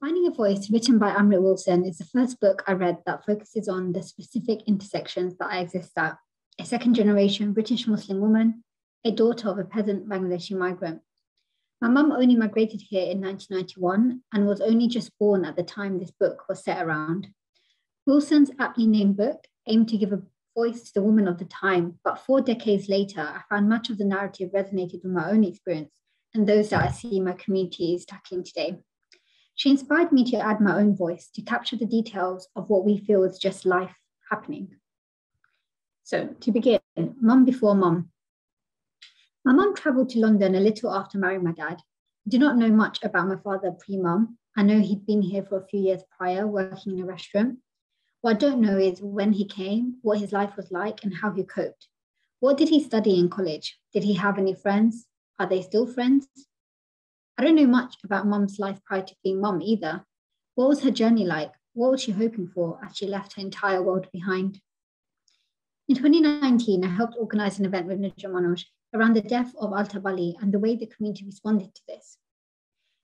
Finding a Voice, written by Amrit Wilson, is the first book I read that focuses on the specific intersections that I exist at. A second generation British Muslim woman, a daughter of a peasant Bangladeshi migrant. My mum only migrated here in 1991 and was only just born at the time this book was set around. Wilson's aptly named book aimed to give a voice to the woman of the time, but four decades later, I found much of the narrative resonated with my own experience and those that I see my community is tackling today. She inspired me to add my own voice to capture the details of what we feel is just life happening. So, to begin, mum before mum. My mum travelled to London a little after marrying my dad. I do not know much about my father pre mum. I know he'd been here for a few years prior, working in a restaurant. What I don't know is when he came, what his life was like, and how he coped. What did he study in college? Did he have any friends? Are they still friends? I don't know much about mum's life prior to being mum either. What was her journey like? What was she hoping for as she left her entire world behind? In 2019, I helped organize an event with Nujum Manoj around the death of Altab Ali and the way the community responded to this.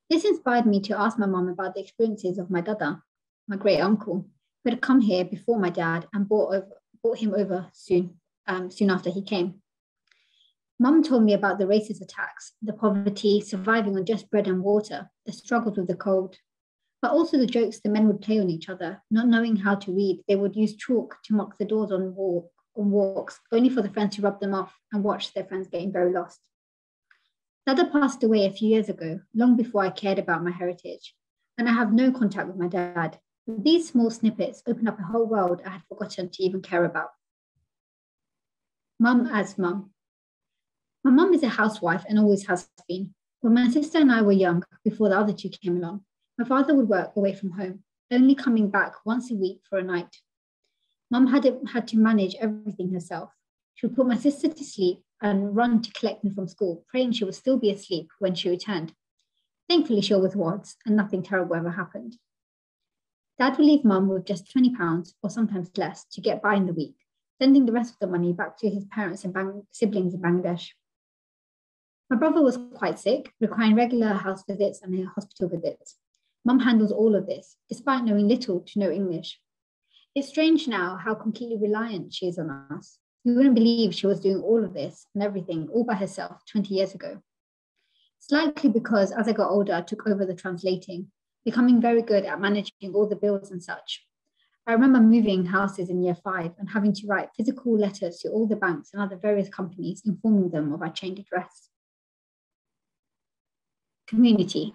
This inspired me to ask my mum about the experiences of my dada, my great uncle, who had come here before my dad and brought, over, brought him over soon, um, soon after he came. Mum told me about the racist attacks, the poverty, surviving on just bread and water, the struggles with the cold, but also the jokes the men would play on each other. Not knowing how to read, they would use chalk to mark the doors on, walk, on walks, only for the friends to rub them off and watch their friends getting very lost. Dada passed away a few years ago, long before I cared about my heritage, and I have no contact with my dad, these small snippets open up a whole world I had forgotten to even care about. Mum as mum. My mum is a housewife and always has been. When my sister and I were young, before the other two came along, my father would work away from home, only coming back once a week for a night. Mum had, had to manage everything herself. She would put my sister to sleep and run to collect me from school, praying she would still be asleep when she returned. Thankfully, she always was, and nothing terrible ever happened. Dad would leave mum with just £20 or sometimes less to get by in the week, sending the rest of the money back to his parents and bang- siblings in Bangladesh. My brother was quite sick, requiring regular house visits and hospital visits. Mum handles all of this, despite knowing little to no English. It's strange now how completely reliant she is on us. You wouldn't believe she was doing all of this and everything all by herself 20 years ago. It's likely because as I got older, I took over the translating becoming very good at managing all the bills and such. I remember moving houses in year five and having to write physical letters to all the banks and other various companies informing them of our changed address. Community.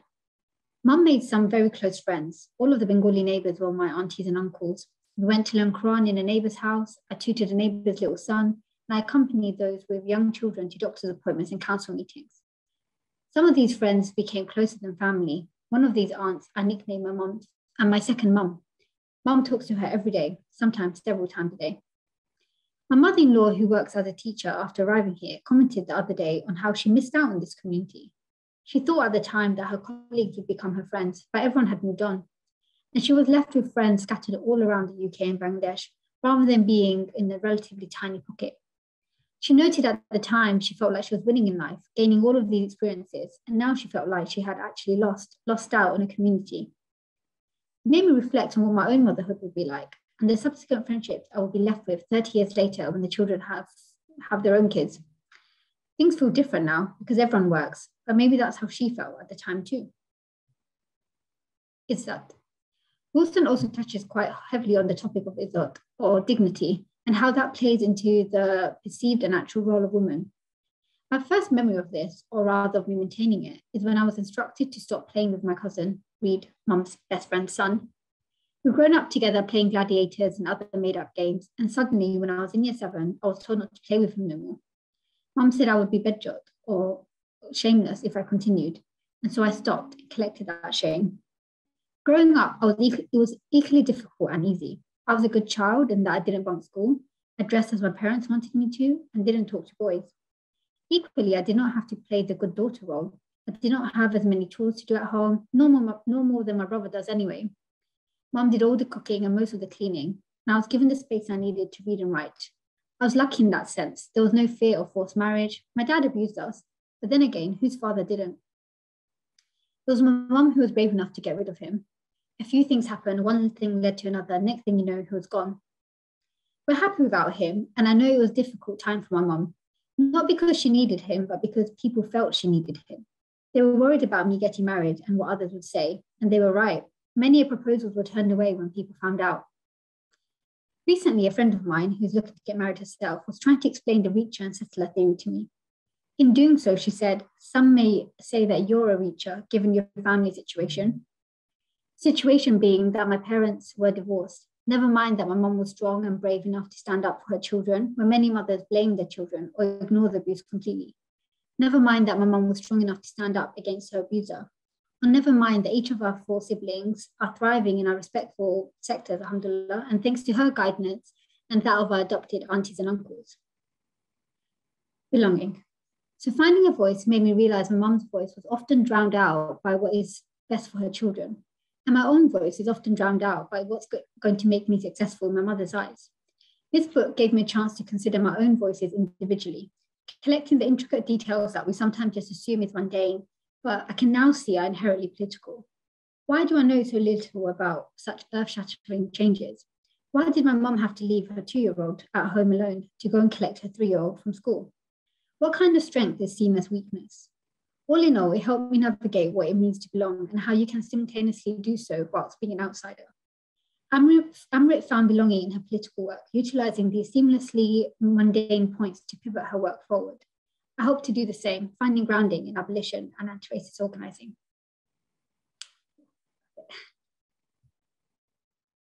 Mum made some very close friends. All of the Bengali neighbors were my aunties and uncles. We went to learn Quran in a neighbor's house. I tutored a neighbor's little son, and I accompanied those with young children to doctor's appointments and council meetings. Some of these friends became closer than family, one of these aunts I nicknamed my mum and my second mum. Mum talks to her every day, sometimes several times a day. My mother in law, who works as a teacher after arriving here, commented the other day on how she missed out on this community. She thought at the time that her colleagues would become her friends, but everyone had moved on. And she was left with friends scattered all around the UK and Bangladesh, rather than being in a relatively tiny pocket. She noted at the time she felt like she was winning in life, gaining all of these experiences, and now she felt like she had actually lost, lost out on a community. It made me reflect on what my own motherhood would be like and the subsequent friendships I will be left with 30 years later when the children have, have their own kids. Things feel different now because everyone works, but maybe that's how she felt at the time too. Izzat. Wilson also touches quite heavily on the topic of Izzat or dignity and how that plays into the perceived and actual role of women. My first memory of this, or rather of me maintaining it, is when I was instructed to stop playing with my cousin, Reed, mum's best friend's son. We'd grown up together playing gladiators and other made up games, and suddenly, when I was in year seven, I was told not to play with him no more. Mum said I would be bedjot or shameless if I continued, and so I stopped and collected that shame. Growing up, I was it was equally difficult and easy. I was a good child and that I didn't bunk school. I dressed as my parents wanted me to and didn't talk to boys. Equally, I did not have to play the good daughter role. I did not have as many chores to do at home, no more, no more than my brother does anyway. Mom did all the cooking and most of the cleaning, and I was given the space I needed to read and write. I was lucky in that sense. There was no fear of forced marriage. My dad abused us, but then again, whose father didn't? It was my mum who was brave enough to get rid of him. A few things happened, one thing led to another. Next thing you know, he was gone. We're happy without him, and I know it was a difficult time for my mum, not because she needed him, but because people felt she needed him. They were worried about me getting married and what others would say, and they were right. Many proposals were turned away when people found out. Recently, a friend of mine who's looking to get married herself was trying to explain the reacher and settler theory to me. In doing so, she said, Some may say that you're a reacher given your family situation. Situation being that my parents were divorced. Never mind that my mom was strong and brave enough to stand up for her children, when many mothers blame their children or ignore the abuse completely. Never mind that my mom was strong enough to stand up against her abuser. Or never mind that each of our four siblings are thriving in our respectful sectors, alhamdulillah, and thanks to her guidance and that of our adopted aunties and uncles. Belonging. So finding a voice made me realize my mum's voice was often drowned out by what is best for her children. And my own voice is often drowned out by what's going to make me successful in my mother's eyes. This book gave me a chance to consider my own voices individually, collecting the intricate details that we sometimes just assume is mundane, but I can now see are inherently political. Why do I know so little about such earth shattering changes? Why did my mum have to leave her two year old at home alone to go and collect her three year old from school? What kind of strength is seen as weakness? All in all, it helped me navigate what it means to belong and how you can simultaneously do so whilst being an outsider. Amrit, found belonging in her political work, utilizing these seamlessly mundane points to pivot her work forward. I hope to do the same, finding grounding in abolition and anti-racist organizing.